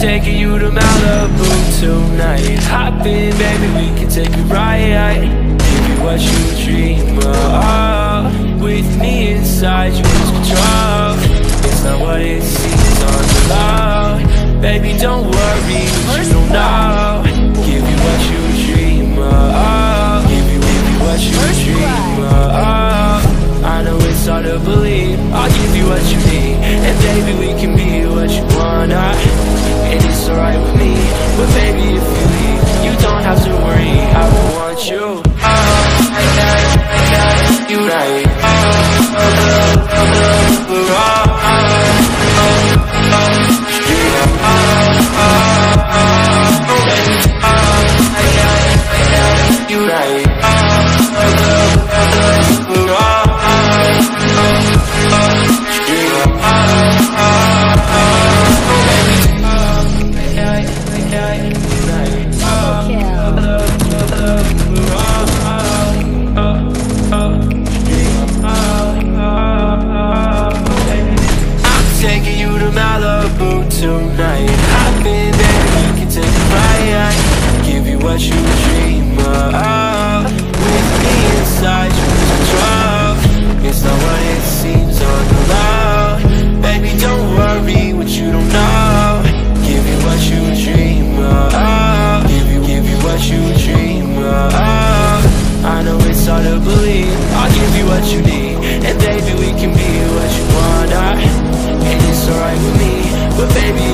taking you to Malibu tonight. Hop in, baby, we can take a ride. Give you what you dream of. With me inside, you lose control. It's not what it seems on the love. Baby, don't worry, you don't know got tonight. Hop in and you can take flight Give you what you dream of. With me inside you control. It's not what it seems on the low Baby don't worry what you don't know. Give you what you dream of. Give you, give you what you dream of. I know it's hard to believe. I'll give you what you need. But baby,